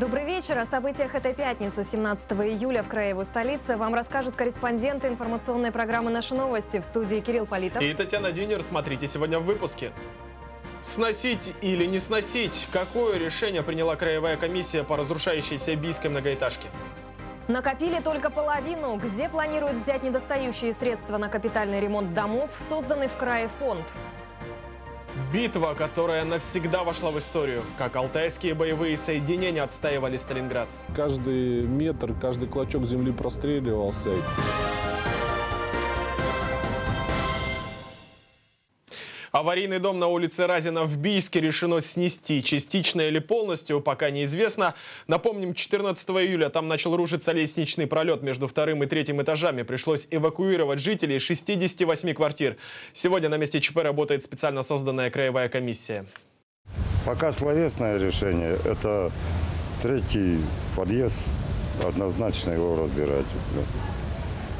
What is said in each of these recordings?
Добрый вечер. О событиях этой пятницы, 17 июля в краевой столице, вам расскажут корреспонденты информационной программы «Наши новости» в студии Кирилл Политов. И Татьяна Динер. Смотрите сегодня в выпуске. Сносить или не сносить? Какое решение приняла краевая комиссия по разрушающейся бийской многоэтажке? Накопили только половину. Где планируют взять недостающие средства на капитальный ремонт домов, созданный в крае фонд? Битва, которая навсегда вошла в историю. Как алтайские боевые соединения отстаивали Сталинград. Каждый метр, каждый клочок земли простреливался. Аварийный дом на улице Разина в Бийске решено снести. Частично или полностью, пока неизвестно. Напомним, 14 июля там начал рушиться лестничный пролет между вторым и третьим этажами. Пришлось эвакуировать жителей 68 квартир. Сегодня на месте ЧП работает специально созданная краевая комиссия. Пока словесное решение – это третий подъезд, однозначно его разбирать.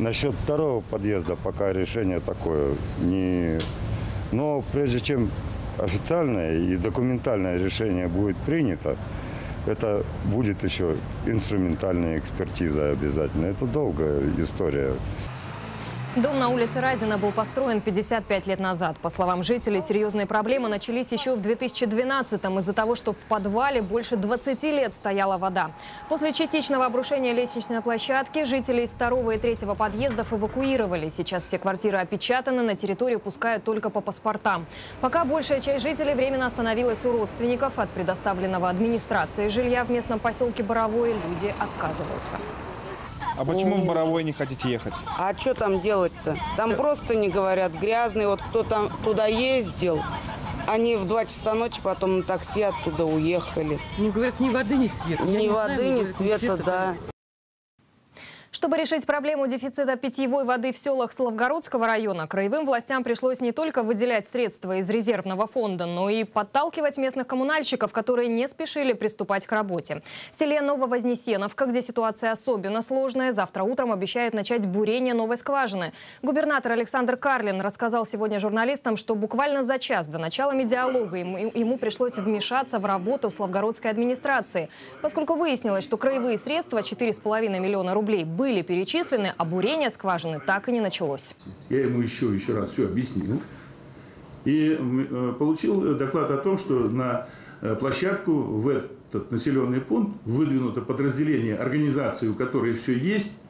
Насчет второго подъезда пока решение такое не но прежде чем официальное и документальное решение будет принято, это будет еще инструментальная экспертиза обязательно. Это долгая история. Дом на улице Разина был построен 55 лет назад. По словам жителей, серьезные проблемы начались еще в 2012-м из-за того, что в подвале больше 20 лет стояла вода. После частичного обрушения лестничной площадки жители из второго и третьего подъездов эвакуировали. Сейчас все квартиры опечатаны, на территорию пускают только по паспортам. Пока большая часть жителей временно остановилась у родственников от предоставленного администрации жилья в местном поселке Боровое, люди отказываются. А почему в Боровой не хотите ехать? А что там делать-то? Там просто не говорят грязный. Вот кто там туда ездил, они в 2 часа ночи потом на такси оттуда уехали. Не говорят, ни воды, ни света. Ни воды, ни света, да. Чтобы решить проблему дефицита питьевой воды в селах Славгородского района, краевым властям пришлось не только выделять средства из резервного фонда, но и подталкивать местных коммунальщиков, которые не спешили приступать к работе. В селе Нововознесеновка, где ситуация особенно сложная, завтра утром обещают начать бурение новой скважины. Губернатор Александр Карлин рассказал сегодня журналистам, что буквально за час до начала медиалога ему, пришлось вмешаться в работу Славгородской администрации, поскольку выяснилось, что краевые средства 4,5 миллиона рублей были были перечислены, а бурение скважины так и не началось. Я ему еще, еще раз все объяснил. И э, получил доклад о том, что на э, площадку в этот населенный пункт выдвинуто подразделение организации, у которой все есть,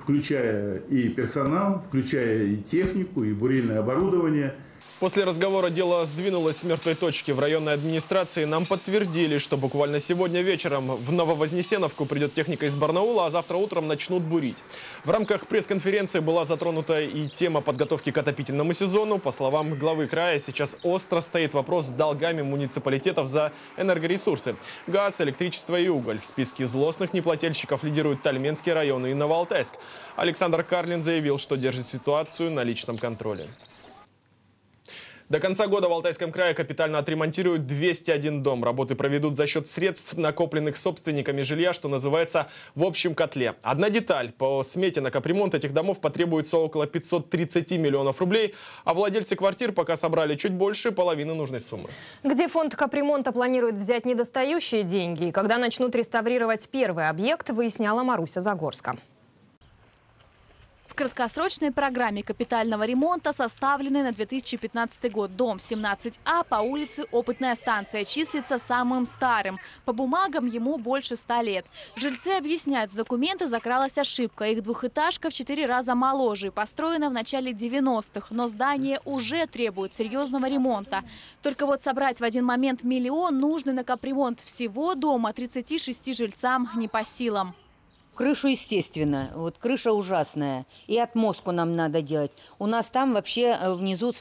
включая и персонал, включая и технику, и бурильное оборудование – После разговора дело сдвинулось с мертвой точки. В районной администрации нам подтвердили, что буквально сегодня вечером в Нововознесеновку придет техника из Барнаула, а завтра утром начнут бурить. В рамках пресс-конференции была затронута и тема подготовки к отопительному сезону. По словам главы края, сейчас остро стоит вопрос с долгами муниципалитетов за энергоресурсы. Газ, электричество и уголь. В списке злостных неплательщиков лидируют Тальменский район и Новоалтайск. Александр Карлин заявил, что держит ситуацию на личном контроле. До конца года в Алтайском крае капитально отремонтируют 201 дом. Работы проведут за счет средств, накопленных собственниками жилья, что называется в общем котле. Одна деталь. По смете на капремонт этих домов потребуется около 530 миллионов рублей, а владельцы квартир пока собрали чуть больше половины нужной суммы. Где фонд капремонта планирует взять недостающие деньги когда начнут реставрировать первый объект, выясняла Маруся Загорска. Краткосрочной программе капитального ремонта, составленной на 2015 год, дом 17А по улице Опытная станция числится самым старым. По бумагам ему больше 100 лет. Жильцы объясняют, в документы закралась ошибка. Их двухэтажка в 4 раза моложе, построена в начале 90-х, но здание уже требует серьезного ремонта. Только вот собрать в один момент миллион, нужный на капремонт всего дома 36 жильцам не по силам. Крышу, естественно. Вот крыша ужасная. И отмостку нам надо делать. У нас там вообще э, внизу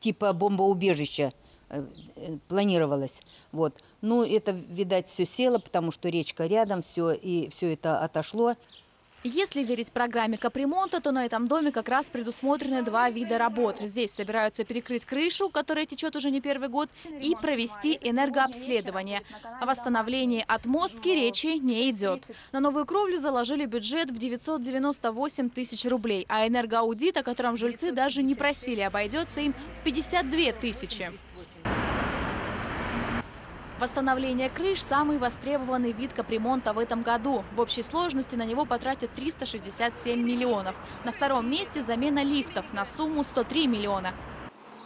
типа бомбоубежища э, э, планировалось. Вот. Ну, это, видать, все село, потому что речка рядом, все, и все это отошло. Если верить программе капремонта, то на этом доме как раз предусмотрены два вида работ. Здесь собираются перекрыть крышу, которая течет уже не первый год, и провести энергообследование. О восстановлении отмостки речи не идет. На новую кровлю заложили бюджет в 998 тысяч рублей, а энергоаудит, о котором жильцы даже не просили, обойдется им в 52 тысячи. Восстановление крыш – самый востребованный вид капремонта в этом году. В общей сложности на него потратят 367 миллионов. На втором месте замена лифтов на сумму 103 миллиона.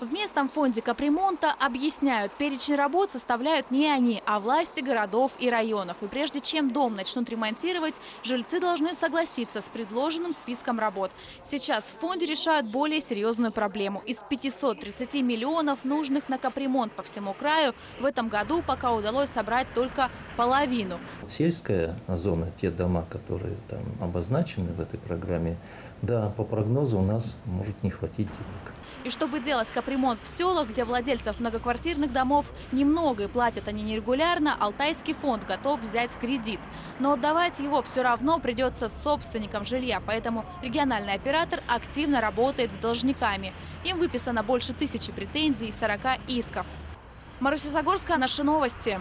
В местном фонде капремонта объясняют, перечень работ составляют не они, а власти городов и районов. И прежде чем дом начнут ремонтировать, жильцы должны согласиться с предложенным списком работ. Сейчас в фонде решают более серьезную проблему. Из 530 миллионов, нужных на капремонт по всему краю, в этом году пока удалось собрать только половину. Сельская зона, те дома, которые там обозначены в этой программе, да, по прогнозу у нас может не хватить денег. И чтобы делать капремонт в селах, где владельцев многоквартирных домов немного и платят они нерегулярно, Алтайский фонд готов взять кредит. Но отдавать его все равно придется собственникам жилья, поэтому региональный оператор активно работает с должниками. Им выписано больше тысячи претензий и 40 исков. Маруся Загорская, наши новости.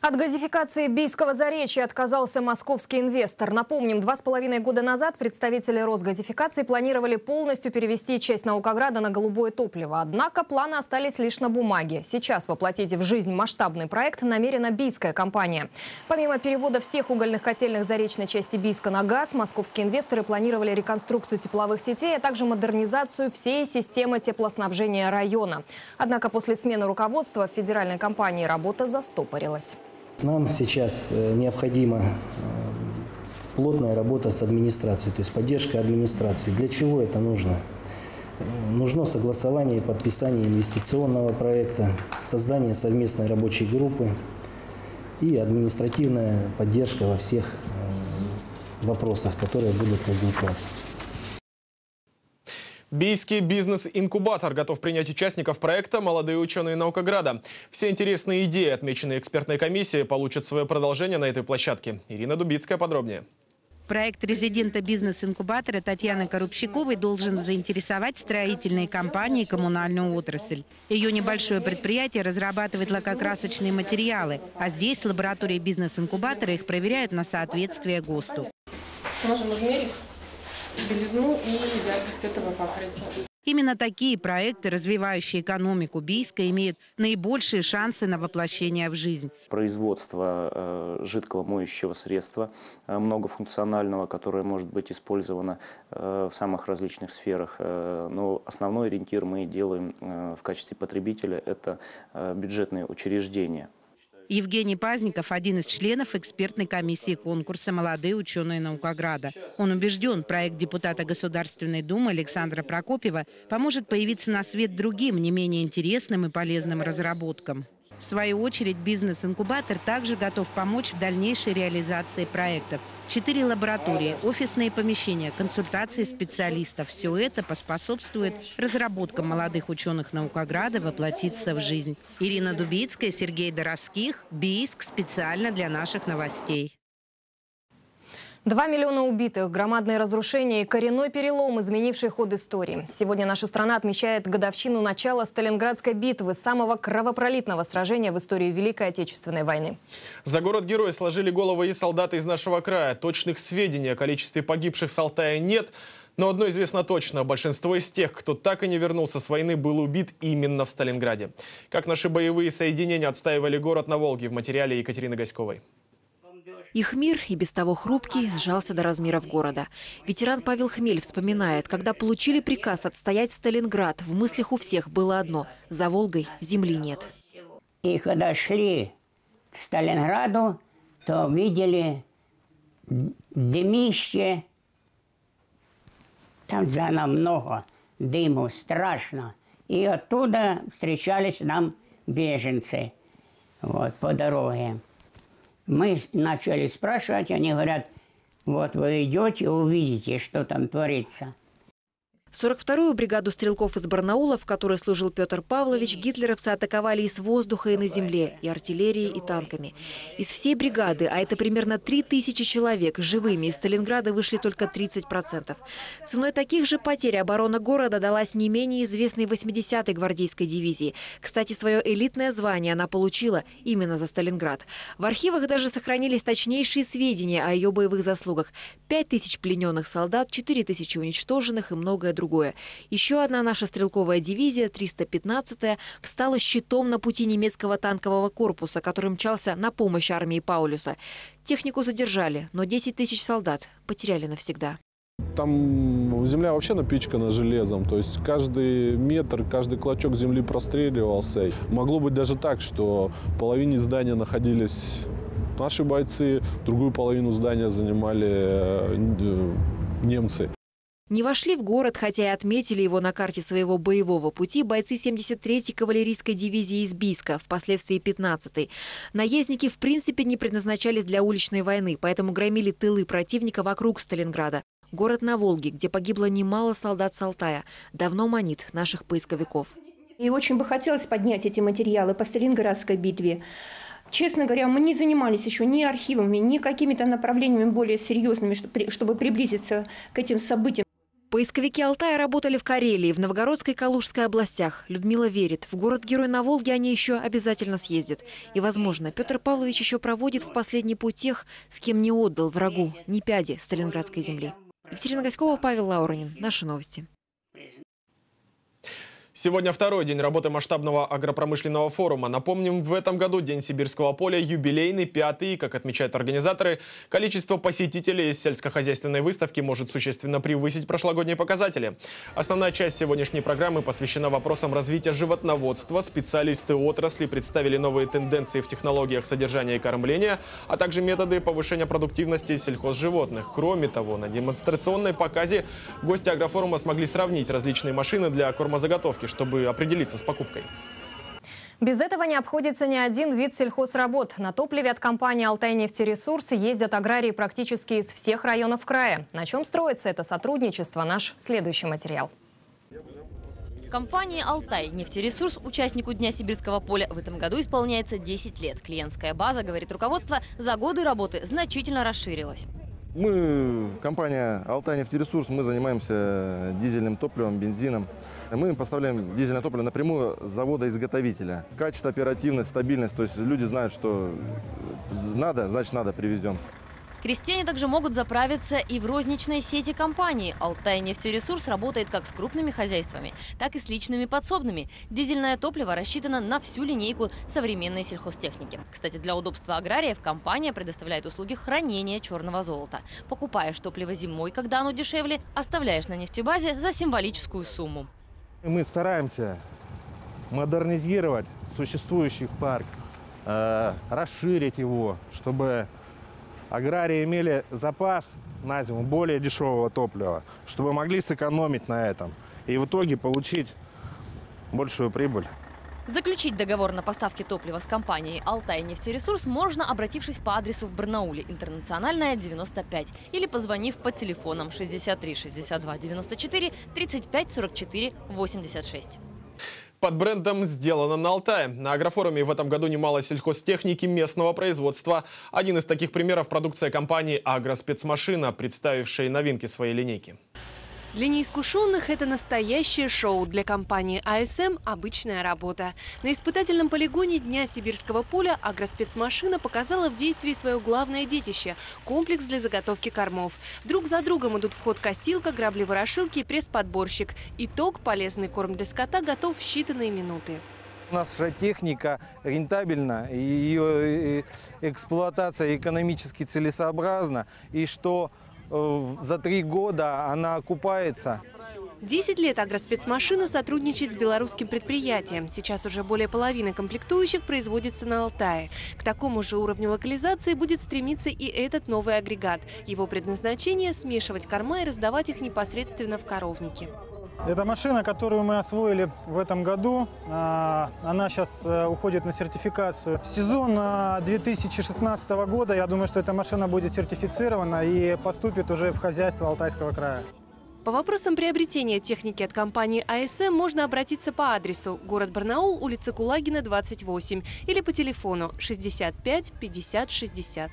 От газификации Бийского заречья отказался московский инвестор. Напомним, два с половиной года назад представители Росгазификации планировали полностью перевести часть Наукограда на голубое топливо. Однако планы остались лишь на бумаге. Сейчас воплотить в жизнь масштабный проект намерена бийская компания. Помимо перевода всех угольных котельных заречной части Бийска на газ, московские инвесторы планировали реконструкцию тепловых сетей, а также модернизацию всей системы теплоснабжения района. Однако после смены руководства в федеральной компании работа застопорилась. Нам сейчас э, необходима э, плотная работа с администрацией, то есть поддержка администрации. Для чего это нужно? Э, нужно согласование и подписание инвестиционного проекта, создание совместной рабочей группы и административная поддержка во всех вопросах, которые будут возникать. Бийский бизнес-инкубатор готов принять участников проекта «Молодые ученые Наукограда». Все интересные идеи, отмеченные экспертной комиссией, получат свое продолжение на этой площадке. Ирина Дубицкая подробнее. Проект резидента бизнес-инкубатора Татьяны Корубщиковой должен заинтересовать строительные компании и коммунальную отрасль. Ее небольшое предприятие разрабатывает лакокрасочные материалы, а здесь, в лаборатории бизнес-инкубатора, их проверяют на соответствие ГОСТу. Можем измерить белизну и яркость этого покрытия. Именно такие проекты, развивающие экономику Бийска, имеют наибольшие шансы на воплощение в жизнь. Производство э, жидкого моющего средства э, многофункционального, которое может быть использовано э, в самых различных сферах. Но основной ориентир мы делаем в качестве потребителя – это бюджетные учреждения. Евгений Пазников – один из членов экспертной комиссии конкурса «Молодые ученые Наукограда». Он убежден, проект депутата Государственной Думы Александра Прокопьева поможет появиться на свет другим, не менее интересным и полезным разработкам. В свою очередь, бизнес-инкубатор также готов помочь в дальнейшей реализации проектов. Четыре лаборатории, офисные помещения, консультации специалистов – все это поспособствует разработкам молодых ученых Наукограда воплотиться в жизнь. Ирина Дубицкая, Сергей Доровских, БИСК специально для наших новостей. Два миллиона убитых, громадные разрушения и коренной перелом, изменивший ход истории. Сегодня наша страна отмечает годовщину начала Сталинградской битвы, самого кровопролитного сражения в истории Великой Отечественной войны. За город-герой сложили головы и солдаты из нашего края. Точных сведений о количестве погибших с Алтая нет. Но одно известно точно – большинство из тех, кто так и не вернулся с войны, был убит именно в Сталинграде. Как наши боевые соединения отстаивали город на Волге в материале Екатерины Гаськовой. Их мир, и без того хрупкий, сжался до размеров города. Ветеран Павел Хмель вспоминает, когда получили приказ отстоять Сталинград, в мыслях у всех было одно – за Волгой земли нет. И когда шли к Сталинграду, то видели дымище, там зана много дыму, страшно. И оттуда встречались нам беженцы вот, по дороге. Мы начали спрашивать, они говорят, вот вы идете, увидите, что там творится. 42-ю бригаду стрелков из Барнаула, в которой служил Петр Павлович, гитлеровцы атаковали и с воздуха, и на земле, и артиллерией, и танками. Из всей бригады, а это примерно 3000 человек, живыми из Сталинграда вышли только 30%. Ценой таких же потерь оборона города далась не менее известной 80-й гвардейской дивизии. Кстати, свое элитное звание она получила именно за Сталинград. В архивах даже сохранились точнейшие сведения о ее боевых заслугах. 5000 плененных солдат, 4000 уничтоженных и многое другое. Еще одна наша стрелковая дивизия, 315-я, встала щитом на пути немецкого танкового корпуса, который мчался на помощь армии Паулюса. Технику задержали, но 10 тысяч солдат потеряли навсегда. Там земля вообще напичкана железом, то есть каждый метр, каждый клочок земли простреливался. Могло быть даже так, что в половине здания находились наши бойцы, другую половину здания занимали э, немцы. Не вошли в город, хотя и отметили его на карте своего боевого пути бойцы 73-й кавалерийской дивизии из Бийска, впоследствии 15-й. Наездники в принципе не предназначались для уличной войны, поэтому громили тылы противника вокруг Сталинграда. Город на Волге, где погибло немало солдат с Алтая, давно манит наших поисковиков. И очень бы хотелось поднять эти материалы по Сталинградской битве. Честно говоря, мы не занимались еще ни архивами, ни какими-то направлениями более серьезными, чтобы приблизиться к этим событиям. Поисковики Алтая работали в Карелии, в Новгородской и Калужской областях. Людмила верит, в город-герой на Волге они еще обязательно съездят. И, возможно, Петр Павлович еще проводит в последний путь тех, с кем не отдал врагу ни пяди Сталинградской земли. Екатерина Гаськова, Павел Лауренин. Наши новости. Сегодня второй день работы масштабного агропромышленного форума. Напомним, в этом году День сибирского поля юбилейный, пятый. Как отмечают организаторы, количество посетителей сельскохозяйственной выставки может существенно превысить прошлогодние показатели. Основная часть сегодняшней программы посвящена вопросам развития животноводства. Специалисты отрасли представили новые тенденции в технологиях содержания и кормления, а также методы повышения продуктивности сельхозживотных. Кроме того, на демонстрационной показе гости агрофорума смогли сравнить различные машины для кормозаготовки чтобы определиться с покупкой. Без этого не обходится ни один вид сельхозработ. На топливе от компании «Алтайнефтересурс» ездят аграрии практически из всех районов края. На чем строится это сотрудничество? Наш следующий материал. Компании «Алтай» нефтересурс участнику Дня Сибирского поля в этом году исполняется 10 лет. Клиентская база, говорит руководство, за годы работы значительно расширилась. Мы, компания «Алтай нефтересурс», мы занимаемся дизельным топливом, бензином. Мы поставляем дизельное топливо напрямую с завода-изготовителя. Качество, оперативность, стабильность. То есть люди знают, что надо, значит надо, привезем. Крестьяне также могут заправиться и в розничной сети компании. «Алтай нефтересурс» работает как с крупными хозяйствами, так и с личными подсобными. Дизельное топливо рассчитано на всю линейку современной сельхозтехники. Кстати, для удобства аграриев компания предоставляет услуги хранения черного золота. Покупаешь топливо зимой, когда оно дешевле, оставляешь на нефтебазе за символическую сумму. Мы стараемся модернизировать существующий парк, э, расширить его, чтобы аграрии имели запас на зиму более дешевого топлива, чтобы могли сэкономить на этом и в итоге получить большую прибыль. Заключить договор на поставки топлива с компанией «Алтай нефтересурс» можно, обратившись по адресу в Барнауле, Интернациональная, 95, или позвонив по телефонам 63 62 94 35 44 86. Под брендом «Сделано на Алтае». На агрофоруме в этом году немало сельхозтехники местного производства. Один из таких примеров – продукция компании «Агроспецмашина», представившей новинки своей линейки. Для неискушенных это настоящее шоу. Для компании АСМ – обычная работа. На испытательном полигоне Дня Сибирского поля агроспецмашина показала в действии свое главное детище – комплекс для заготовки кормов. Друг за другом идут в ход косилка, грабли-ворошилки и пресс-подборщик. Итог – полезный корм для скота готов в считанные минуты. Наша техника рентабельна, ее эксплуатация экономически целесообразна, и что Э, за три года она окупается. Десять лет агроспецмашина сотрудничает с белорусским предприятием. Сейчас уже более половины комплектующих производится на Алтае. К такому же уровню локализации будет стремиться и этот новый агрегат. Его предназначение – смешивать корма и раздавать их непосредственно в коровнике. Это машина, которую мы освоили в этом году. А, она сейчас э, уходит на сертификацию. В сезон 2016 а, года, я думаю, что эта машина будет сертифицирована и поступит уже в хозяйство Алтайского края. По вопросам приобретения техники от компании АСМ можно обратиться по адресу город Барнаул, улица Кулагина, 28 или по телефону 65 50 60.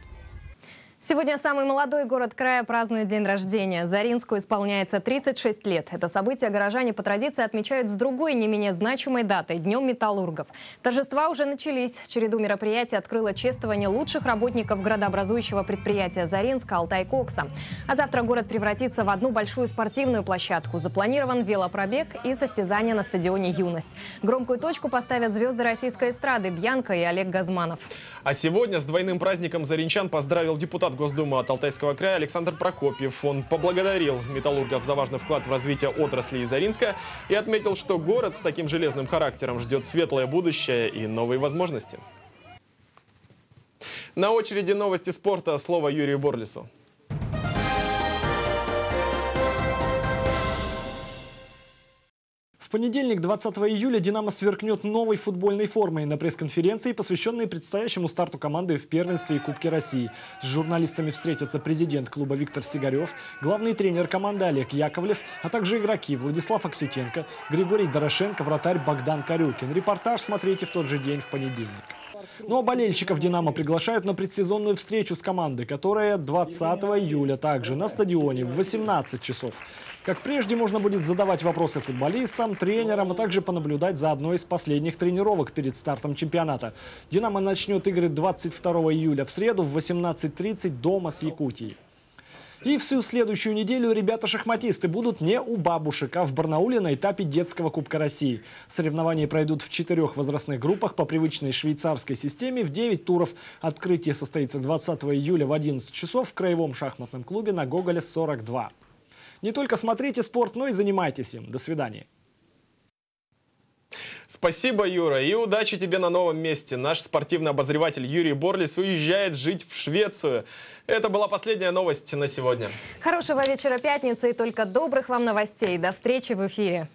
Сегодня самый молодой город края празднует день рождения. Заринску исполняется 36 лет. Это событие горожане по традиции отмечают с другой, не менее значимой датой – Днем металлургов. Торжества уже начались. Череду мероприятий открыло чествование лучших работников градообразующего предприятия Заринска «Алтай Кокса». А завтра город превратится в одну большую спортивную площадку. Запланирован велопробег и состязания на стадионе «Юность». Громкую точку поставят звезды российской эстрады Бьянка и Олег Газманов. А сегодня с двойным праздником заринчан поздравил депутат Госдумы от Алтайского края Александр Прокопьев. Он поблагодарил металлургов за важный вклад в развитие отрасли Изаринска и отметил, что город с таким железным характером ждет светлое будущее и новые возможности. На очереди новости спорта. Слово Юрию Борлису. Понедельник, 20 июля, «Динамо» сверкнет новой футбольной формой на пресс-конференции, посвященной предстоящему старту команды в первенстве и Кубке России. С журналистами встретятся президент клуба Виктор Сигарев, главный тренер команды Олег Яковлев, а также игроки Владислав Аксютенко, Григорий Дорошенко, вратарь Богдан Карюкин. Репортаж смотрите в тот же день в понедельник. Ну а болельщиков «Динамо» приглашают на предсезонную встречу с командой, которая 20 июля также на стадионе в 18 часов. Как прежде, можно будет задавать вопросы футболистам, тренерам, а также понаблюдать за одной из последних тренировок перед стартом чемпионата. «Динамо» начнет игры 22 июля в среду в 18.30 дома с Якутией. И всю следующую неделю ребята-шахматисты будут не у бабушек, а в Барнауле на этапе детского Кубка России. Соревнования пройдут в четырех возрастных группах по привычной швейцарской системе в 9 туров. Открытие состоится 20 июля в 11 часов в Краевом шахматном клубе на Гоголя 42. Не только смотрите спорт, но и занимайтесь им. До свидания. Спасибо, Юра, и удачи тебе на новом месте. Наш спортивный обозреватель Юрий Борлис уезжает жить в Швецию. Это была последняя новость на сегодня. Хорошего вечера пятницы и только добрых вам новостей. До встречи в эфире.